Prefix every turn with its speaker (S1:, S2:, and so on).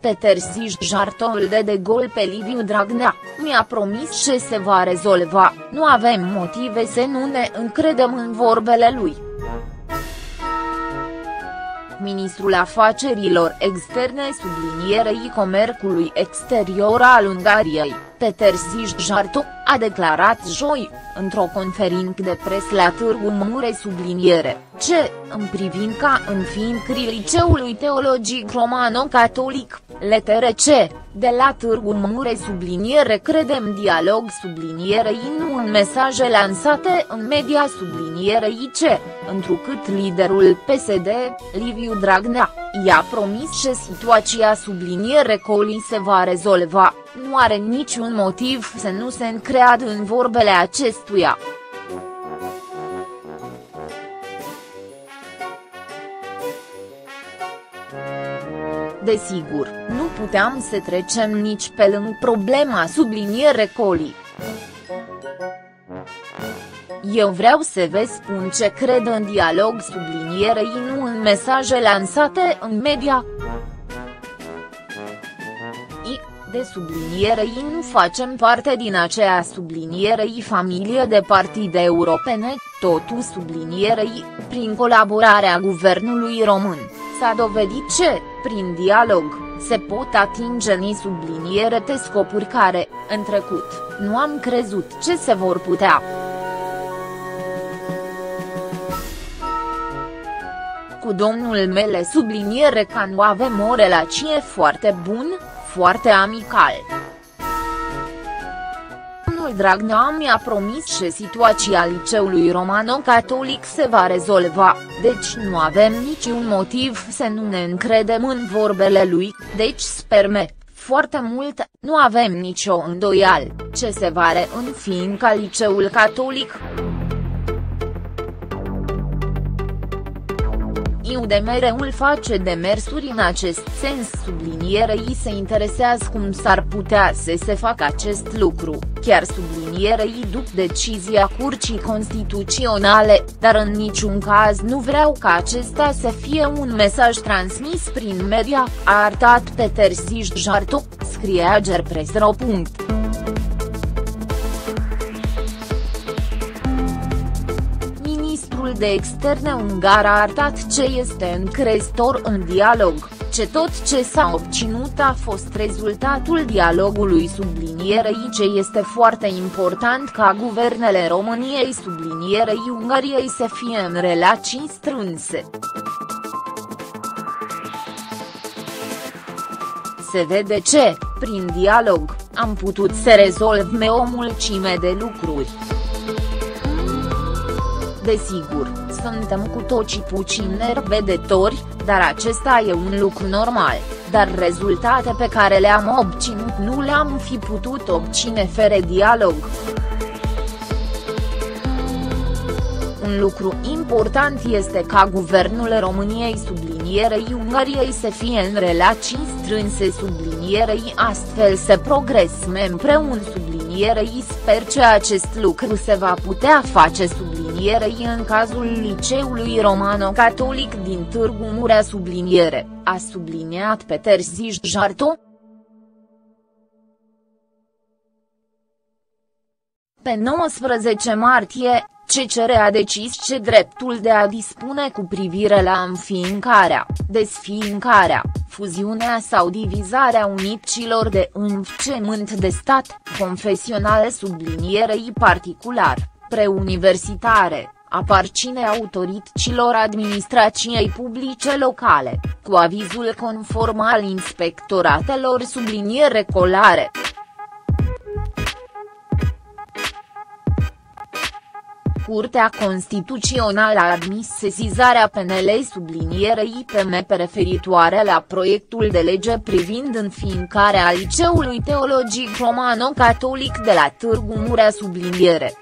S1: Peter Sij Jarto de de gol pe Liviu Dragnea, mi-a promis ce se va rezolva, nu avem motive să nu ne încredem în vorbele lui. Ministrul Afacerilor Externe sublinierei comercului exterior al Ungariei, Peter Jarto, a declarat joi, într-o conferință de pres la Târgu Mure subliniere, ce, în privința înființării liceului teologic romano-catolic, LTRC, de la Târgu Mure subliniere credem dialog sublinierei nu în mesaje lansate în media sublinierei ce, întrucât liderul PSD, Liviu Dragnea, i-a promis că situația subliniere coli se va rezolva, nu are niciun motiv să nu se încreadă în vorbele acestuia. Desigur, nu puteam să trecem nici pe lângă problema subliniere coli. Eu vreau să vă spun ce cred în dialog sublinierei nu în mesaje lansate în media. I, de sublinierei nu facem parte din aceea sublinierei familie de partide europene, totul sublinierei, prin colaborarea guvernului român, s-a dovedit ce, prin dialog, se pot atinge ni subliniere de scopuri care, în trecut, nu am crezut ce se vor putea. Cu domnul mele subliniere că nu avem o relație foarte bună, foarte amical. Domnul Dragnea mi-a promis că situația liceului romano-catolic se va rezolva, deci nu avem niciun motiv să nu ne încredem în vorbele lui, deci sperme, foarte mult, nu avem nicio îndoială, ce se va reînființa liceul catolic. UDMR-ul face demersuri în acest sens sublinierei se interesează cum s-ar putea să se facă acest lucru, chiar sublinierei după decizia Curții Constituționale, dar în niciun caz nu vreau ca acesta să fie un mesaj transmis prin media, a arătat Peter Jarto, scrie Agerpresro. De externe ungar a arătat ce este încrezător în dialog, ce tot ce s-a obținut a fost rezultatul dialogului sublinierei ce este foarte important ca guvernele României sublinierei Ungariei să fie în relații strânse. Se vede ce, prin dialog, am putut să rezolvăm o mulțime de lucruri. Desigur, suntem cu toții puțin nervedetori, dar acesta e un lucru normal, dar rezultate pe care le-am obținut nu le-am fi putut obține fără dialog. Un lucru important este ca guvernul României sublinierei Ungariei să fie în relații strânse sublinierei astfel să progresăm împreună sublinierei sper că acest lucru se va putea face sublinierei în cazul liceului romano-catolic din Târgu Murea subliniere, a subliniat Peter Jarto. Pe 19 martie, CCR a decis ce dreptul de a dispune cu privire la înființarea, desființarea, fuziunea sau divizarea unicilor de învățământ de stat, confesionale sublinierei particular, preuniversitare, aparține autorităților administrației publice locale, cu avizul conform al inspectoratelor subliniere colare. Curtea Constituțională a admis sesizarea PNL sublinierei IPM referitoare la proiectul de lege privind înființarea liceului teologic romano-catolic de la Târgu Murea subliniere.